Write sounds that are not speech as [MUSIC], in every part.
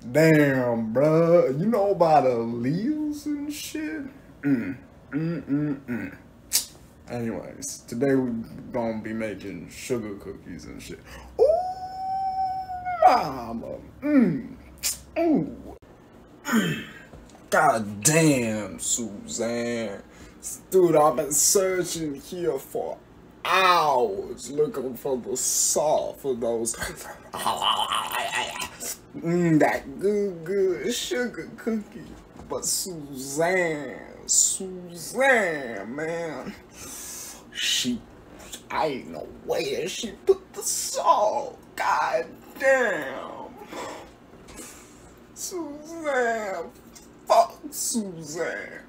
Damn, bruh. You know about alleles and shit? Mm, mm, mm, mm. Anyways, today we gonna be making sugar cookies and shit. Ooh, mama. Mm. Ooh. [CLEARS THROAT] God damn, Suzanne. Dude, I've been searching here for hours looking for the salt for those. [LAUGHS] Mm, that good, good sugar cookie. But Suzanne, Suzanne, man, she, I ain't know where she put the salt. God damn. Suzanne, fuck Suzanne.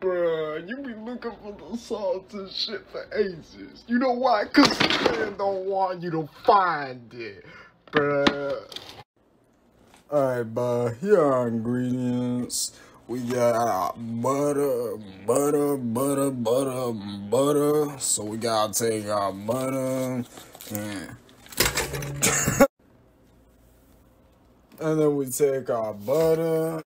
Bruh, you be looking for the salt and shit for ages. You know why? Cause man don't want you to find it, bruh. Alright, bruh, here are ingredients. We got butter, butter, butter, butter, butter. So we gotta take our butter and [COUGHS] and then we take our butter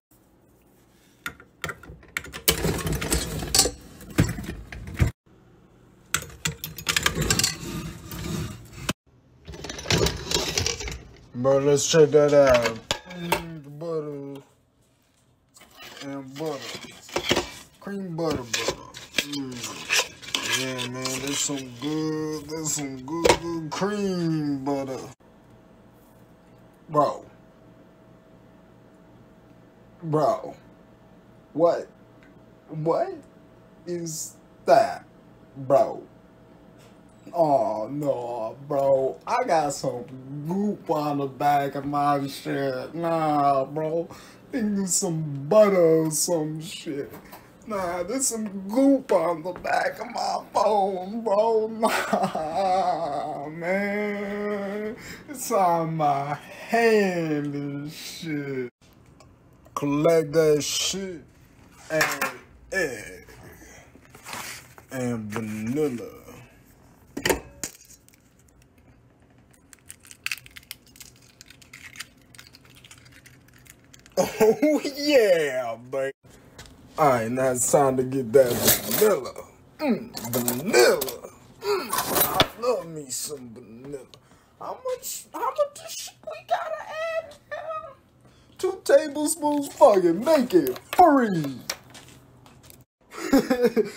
Bro, let's check that out. Mm, butter and butter. Cream butter butter. Mm. Yeah, man, there's some good, there's some good, good cream butter. Bro. Bro. What? What is that? Bro. Oh no, bro. I got some goop on the back of my shit. Nah, bro. Think there's some butter or some shit. Nah, there's some goop on the back of my phone, bro. [LAUGHS] Nah, man. It's on my hand and shit. Collect that shit and egg and vanilla. [LAUGHS] Oh yeah, baby. Alright, now it's time to get that vanilla. Mm, vanilla. Mm, I love me some vanilla. How much how much we gotta add? Two tablespoons fucking make it free. [LAUGHS]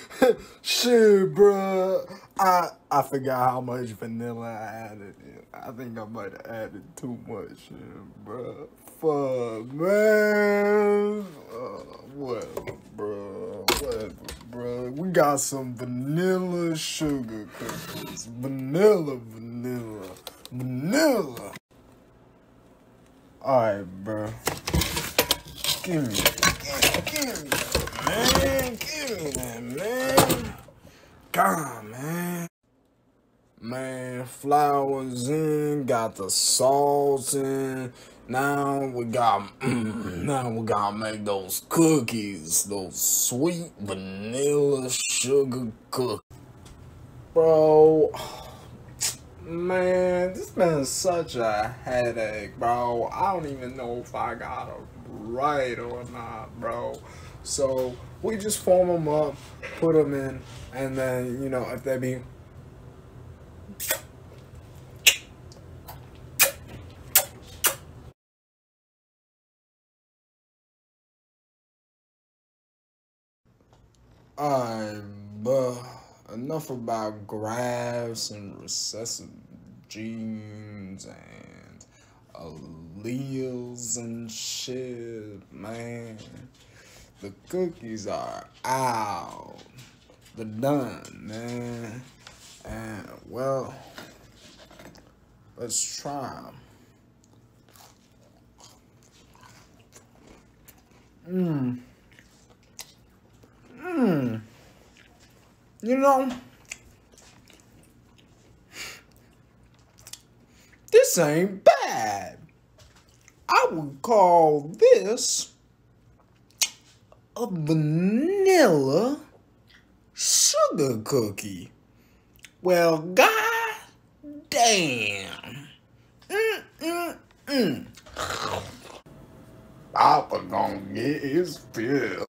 Shit, bruh. I I forgot how much vanilla I added. In. I think I might have added too much, bruh. Fuck, man. Uh, whatever, bruh. Whatever, bruh. We got some vanilla sugar cookies. Vanilla, vanilla, vanilla. Alright, bruh. Give me, give me, man. Give me that, man. God, man. Flour's in, got the salt in. Now we got, [CLEARS THROAT] now we gotta make those cookies, those sweet vanilla sugar cookies. Bro, [SIGHS] man, this been such a headache, bro. I don't even know if I got it right or not, bro. So we just form them up, put them in, and then, you know, if they be Alright, but enough about graphs and recessive genes and alleles and shit, man. The cookies are out. They're done, man. And, well, let's try them. Mmm. You know, this ain't bad. I would call this a vanilla sugar cookie. Well, god damn. Mmm. Papa gonna get his fill.